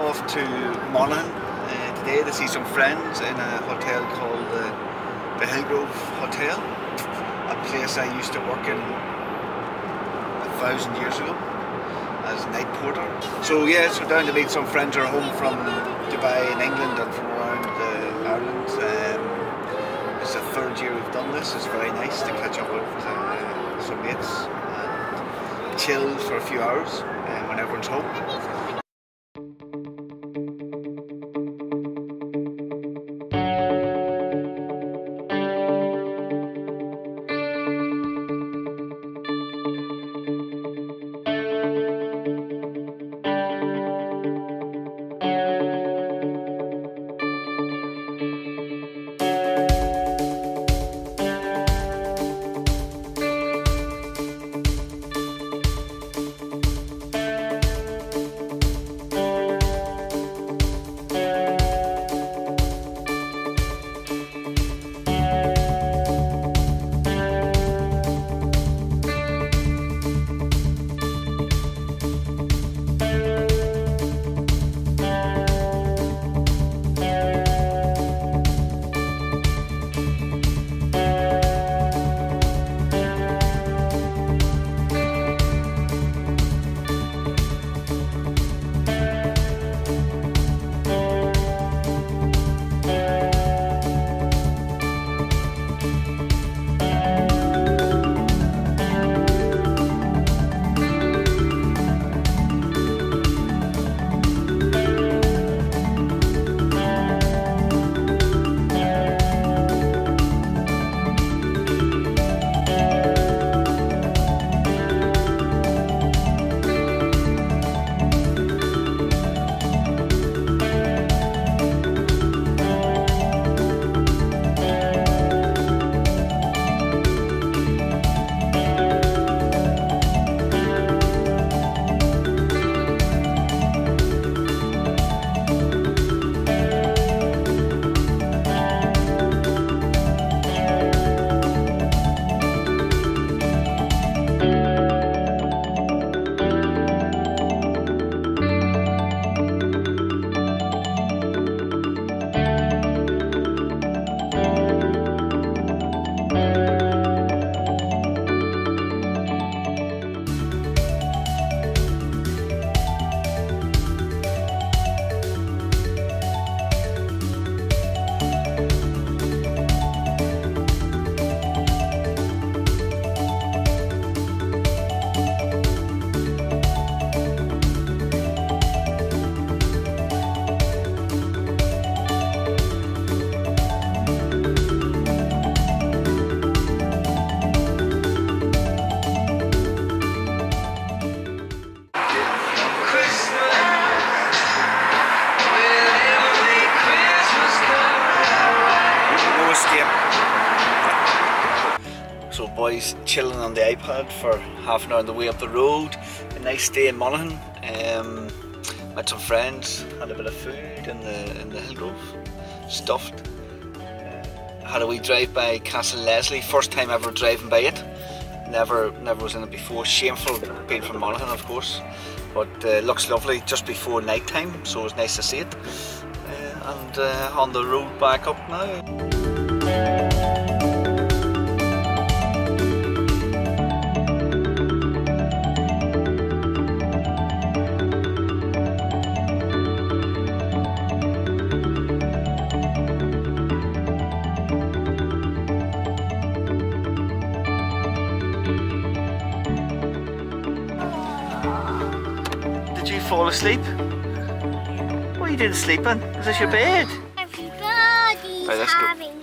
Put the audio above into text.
to Monaghan uh, today to see some friends in a hotel called the, the Hillgrove Hotel, a place I used to work in a thousand years ago as night porter. So yeah, so down to meet some friends who are home from Dubai in England and from around uh, Ireland. Um, it's the third year we've done this. It's very nice to catch up with uh, some mates and chill for a few hours uh, when everyone's home. Boys chilling on the iPad for half an hour on the way up the road. A nice day in Monaghan. Um, met some friends, had a bit of food in the in the Hillgrove, stuffed. Uh, had a wee drive by Castle Leslie, first time ever driving by it. Never never was in it before. Shameful being from Monaghan of course. But uh, looks lovely just before night time, so it was nice to see it. Uh, and uh, on the road back up now. Did you fall asleep? What are you doing sleeping? Is this your bed? Everybody's Right, having